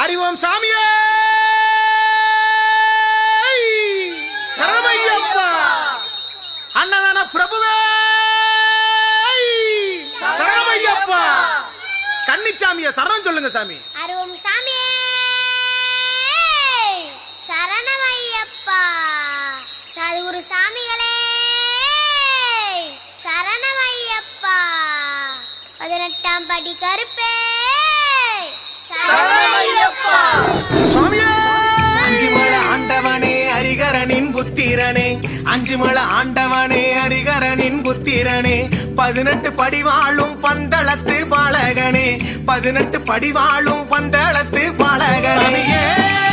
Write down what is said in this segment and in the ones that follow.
அறிவோம் சாமியே! சரணையப்பா அண்ணதான பிரபுவே! சரணையப்பா கன்னிச்சாமிய சரணம் சொல்லுங்க சாமி. அருவம் சாமியே! சரணமையப்பா! சதுகுரு சாமிகளே! சரணமையப்பா! பதினெட்டாம் படி கருப்பே! ஹரிகரனின் புத்திரனே. அஞ்சுமல ஆண்டவனே ஹரிகரனின் புத்திரனே. பதினெட்டு படிவாழும் பந்தளத்து பாலகனே. பதினெட்டு படிவாழும் பந்தளத்து பாலகனே.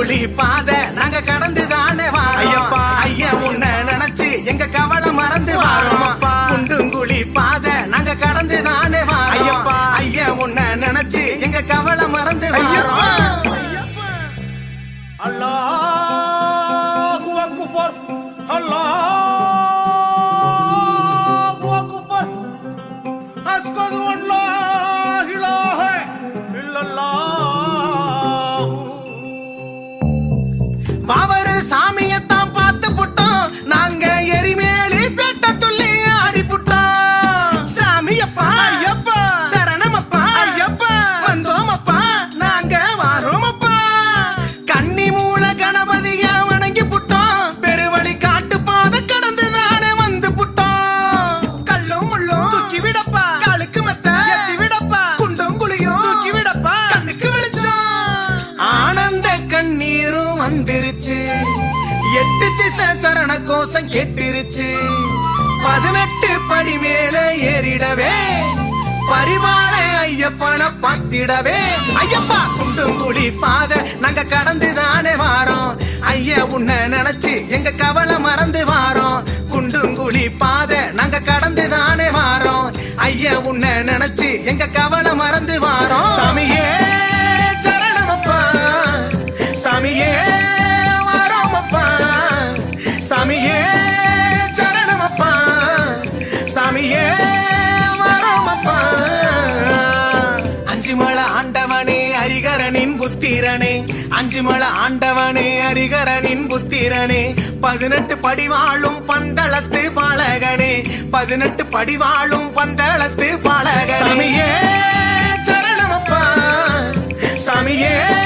குழி பாதை. நாங்க கடந்து பார்த்திடவே ஐயப்பா குண்டும் குழி நாங்க கடந்து தானே வாரோம். ஐயா உன்னை நினைச்சு எங்க கவலை மறந்து வாரோம். குண்டும் குழி நாங்க கடந்து தானே வாரோம். ஐயா உன்னை நினைச்சு எங்க கவலை மறந்து வாரோம். அஞ்சுமல ஆண்டவனே அரிகரனின் புத்திரனே. பதினெட்டு படிவாளும் பந்தளத்து பாலகனே. பதினெட்டு படிவாளும் பந்தளத்து பாலகனே. சாமியே சரணமப்பா. சாமியே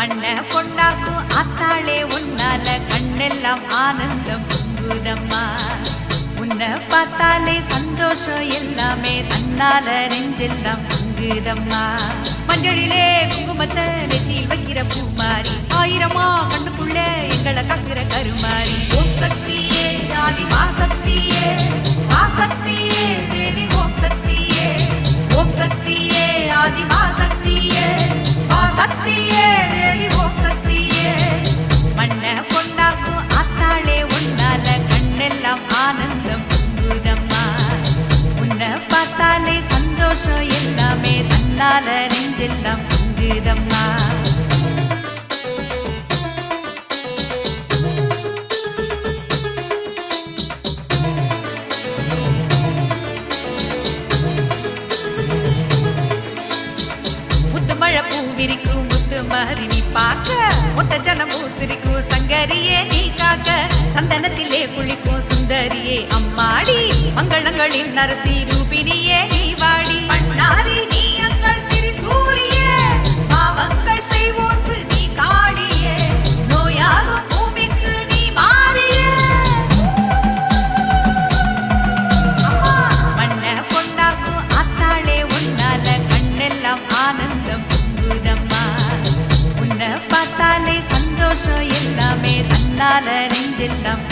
மண்ண பொண்ணாக்கும் அத்தாளே உன்னால கண்ணெல்லாம் ஆனந்தம் பொங்குதம்மா. உன்னை பார்த்தாலே சந்தோஷம் எல்லாமே தன்னால நெஞ்செல்லாம் பொங்குதம்மா. மஞ்சளிலே குங்குமத்தை நெத்தியில் வைக்கிற பூமாரி ஆயிரமா கண்ணுக்குள்ள எங்களை காக்கிற கருமாரி. ஓம் சக்தியே ஆதி மாச மாதிரி நீ பார்க்க. மொத்த ஜனமும் சிரிக்கும் சங்கரியே நீ காக்க. சந்தனத்திலே குளிக்கும் சுந்தரியே அம்மாடி. மங்களங்களின் நரசி ரூபினியே நீ நெஞ்செல்லாம்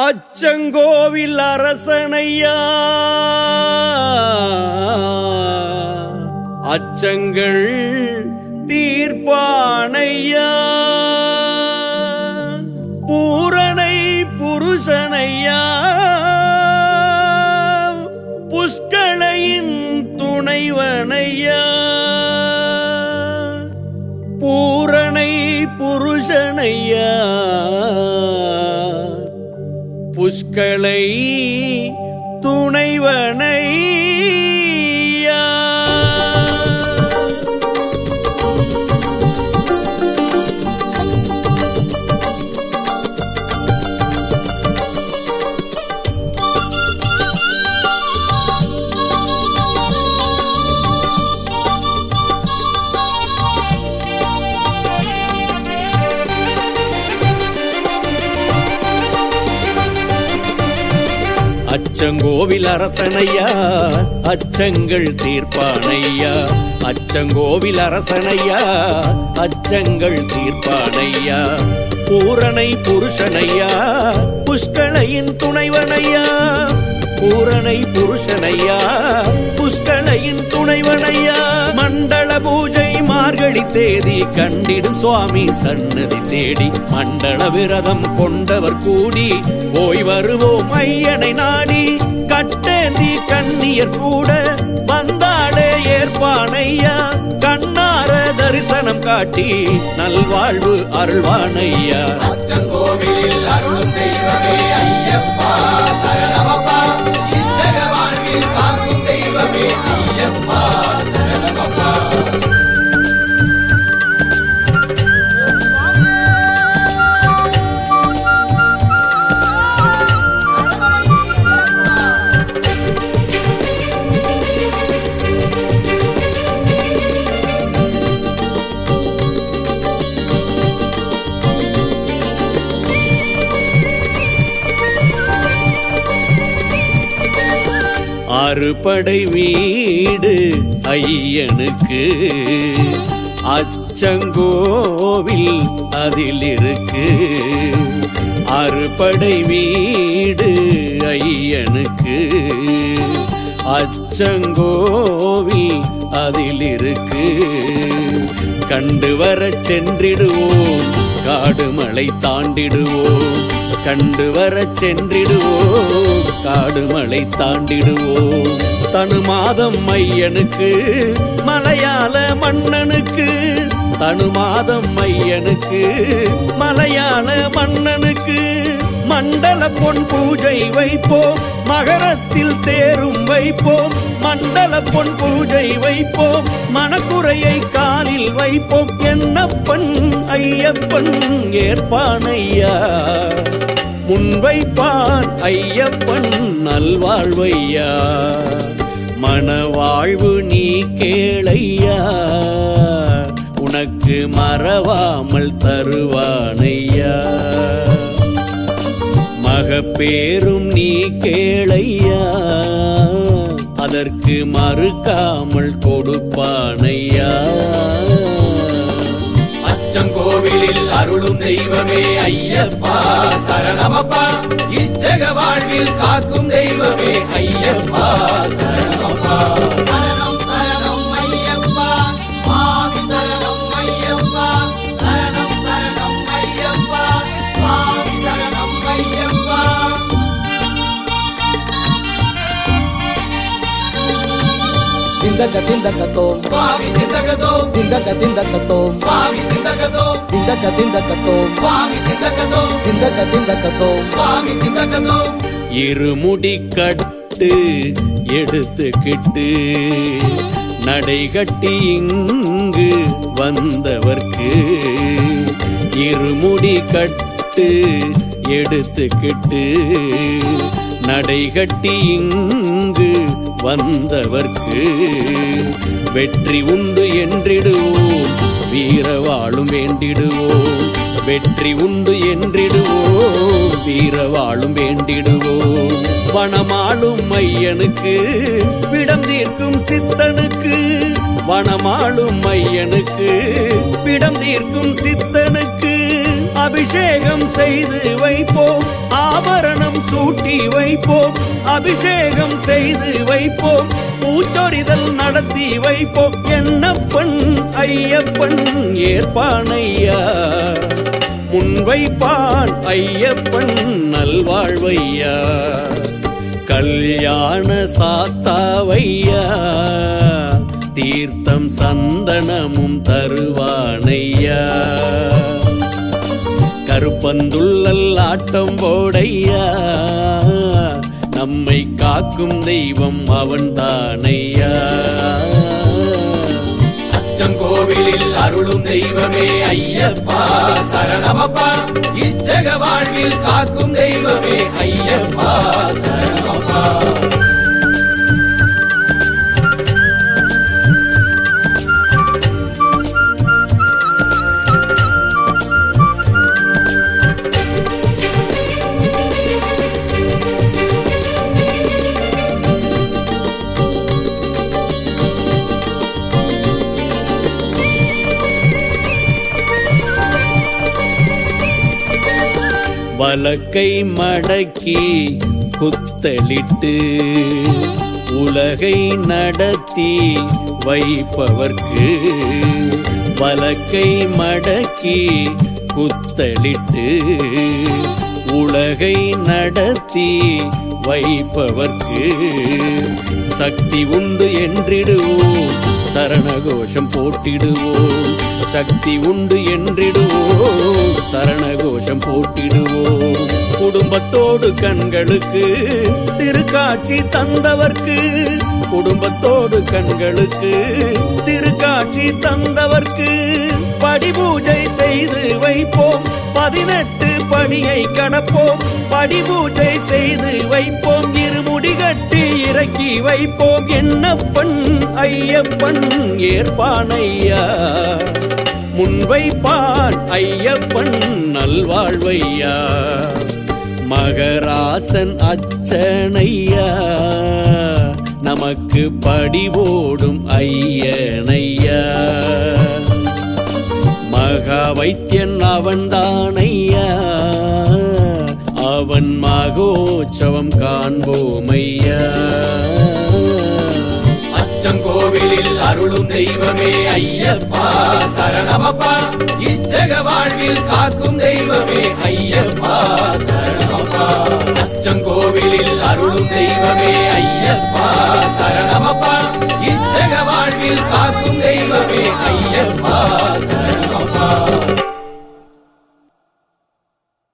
அச்சங்கோவில் அரசனையா? அச்சங்கள் தீர்ப்பானையா? பூரணை புருஷனையா? புஷ்களையின் துணைவனையா? பூரணை புருஷனையா? புஷ்களை துணைவனை அச்சங்கோவில் அரசனையா? அச்சங்கள் தீர்ப்பானையா? அச்சங்கோவில் அரசனையா? அச்சங்கள் தீர்ப்பானையா? பூரணை புருஷனையா? புஷ்களையின் துணைவனையா? பூரணை புருஷனையா? புஷ்களையின் துணைவனையா? மண்டல பூஜை மார்கழி தேதி கண்டிடும் சுவாமி சன்னதி தேடி மண்டல விரதம் கொண்டவர் கூடி போய் வருவோம் ஐயனை நாடி. கண்ணியர் கூட வந்தாடே ஏற்பானையா. கண்ணார தரிசனம் காட்டி நல்வாழ்வு அருள்வானையா. அச்சங்கோவிலில் அருளும் தெய்வமே. அறுபடை வீடு ஐயனுக்கு. அச்சங்கோவில் அதில் இருக்கு அறுபடை வீடு ஐயனுக்கு. அச்சங்கோவில் அதில் இருக்கு கண்டு வர சென்றிடுவோம் காடுமலை தாண்டிடுவோம். கண்டு வர சென்றிடுவோம் காடுமலை தாண்டிடுவோம். தனு மாதம் மையனுக்கு மலையாள மன்னனுக்கு. தனு மாதம் மையனுக்கு மலையாள மன்னனுக்கு. மண்டல பொன் பூஜை வைப்போம். மகரத்தில் தேரும் வைப்போம். மண்டல பொன் பூஜை வைப்போம். மனக்குறையை காலில் வைப்போம். என்னப்பன் ஐயப்பன் ஏற்பானையா? முன்வைப்பார் ஐயப்பன் நல்வாழ்வையா? மனவாழ்வு நீ கேளையா? உனக்கு மறவாமல் தருவானையா? மகப்பேரும் நீ கேளையா? அதற்கு மறுக்காமல் கொடுப்பானையா? அருளும் தெய்வமே ஐயப்பா சரணமப்பா. இச்சக வாழ்வில் காக்கும் தெய்வமே ஐயப்பா சரணமப்பா. திந்தக தோம். சுவாமி திந்தகதோ திந்தக திந்தக தோம். சுவாமி திந்தகதோ திந்தக திந்தக தோம். சுவாமி திந்தகதோ திந்தக திந்தக தோம். சுவாமி திந்தகதோ இருமுடி கட்டு எடுத்துக்கிட்டு நடைகட்டி இங்கு வந்தவர்க்கு. இருமுடி கட்டு எடுத்துக்கிட்டு நடைகட்டி இங்கு வந்தவர்க்கு வெற்றி உண்டு என்றிடுவோம். வீர வாழும் வேண்டிடுவோம். வெற்றி உண்டு என்றிடுவோம். வீர வாழும் வேண்டிடுவோம். வனமாளும் மையனுக்கு பிடம் தீர்க்கும் சித்தனுக்கு வனமாளும் மையனுக்கு பிடம் தீர்க்கும் சித்தனுக்கு அபிஷேகம் செய்து வைப்போம். ஆபரணம் சூட்டி வைப்போம். அபிஷேகம் செய்து வைப்போம். பூச்சொரிதல் நடத்தி வைப்போம். என்னப்பன் ஐயப்பன் ஏற்பானையா? முன்வைப்பான் ஐயப்பன் நல்வாழ்வையா? கல்யாண சாஸ்தாவையா? தீர்த்தம் சந்தனமும் தருவார். கருப்பந்துள்ளல் ஆட்டம் போடையா? நம்மை காக்கும் தெய்வம் அவன் தானையா? அச்சங்கோவிலில் அருளும் தெய்வமே ஐயப்பா சரணமப்பா. இச்சக வாழ்வில் காக்கும் தெய்வமே ஐயப்பா சரணமப்பா. வலக்கை மடக்கி குத்தலிட்டு உலகை நடத்தி வைப்பவர்க்கு வலக்கை மடக்கி குத்தலிட்டு உலகை நடத்தி வைப்பவர்க்கு சக்தி உண்டு என்றிடுவோம் சரணகோஷம் போட்டிடுவோம். சக்தி உண்டு என்றிடுவோம் சரணகோஷம் போட்டிடுவோம். குடும்பத்தோடு கண்களுக்கு திருக்காட்சி தந்தவர்க்கு. குடும்பத்தோடு கண்களுக்கு திருக்காட்சி தந்தவர்க்கு. படிபூஜை செய்து வைப்போம். பதினெட்டு பணியை கடப்போம் படிபூஜை செய்து வைப்போம். இருமுடி கட்டி இறக்கி வைப்போம். என்னப்பன் ஐயப்பன் ஏற்பானையா? முன்வைப்பான் ஐயப்பன் நல்வாழ்வையா? மகராசன் அச்சனையா? நமக்கு படிவோடும் ஐயனையா? மகா வைத்தியன் அவன்தானையா அவன் மகோற்சவம் காண்போமையா? அருளும் தெய்வமே ஐயப்பா சரணமப்பா. இச்சக வாழ்வில் காக்கும் தெய்வமே ஐயப்பா சரணமப்பா. அச்சங்கோவிலில் அருளும் தெய்வமே ஐயப்பா சரணமப்பா. இச்சக வாழ்வில் காக்கும் தெய்வமே ஐயப்பா.